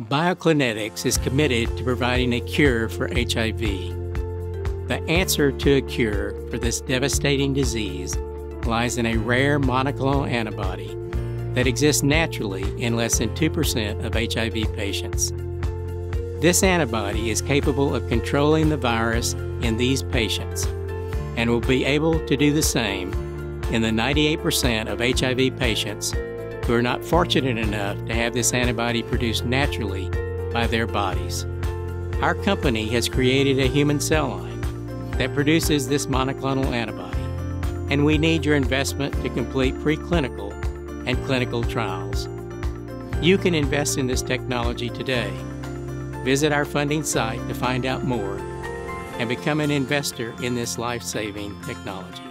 BioClonetics is committed to providing a cure for HIV. The answer to a cure for this devastating disease lies in a rare monoclonal antibody that exists naturally in less than 2% of HIV patients. This antibody is capable of controlling the virus in these patients and will be able to do the same in the 98% of HIV patients who are not fortunate enough to have this antibody produced naturally by their bodies. Our company has created a human cell line that produces this monoclonal antibody, and we need your investment to complete preclinical and clinical trials. You can invest in this technology today. Visit our funding site to find out more and become an investor in this life saving technology.